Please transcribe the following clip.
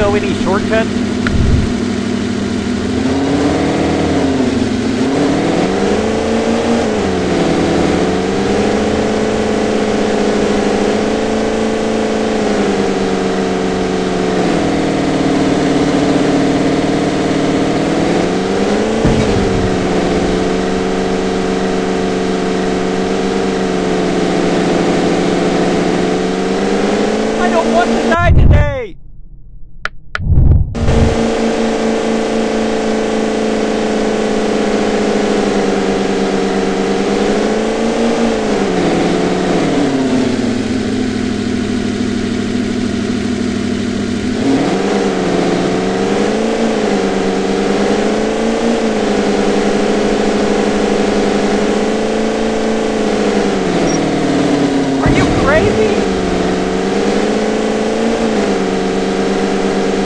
know any shortcuts?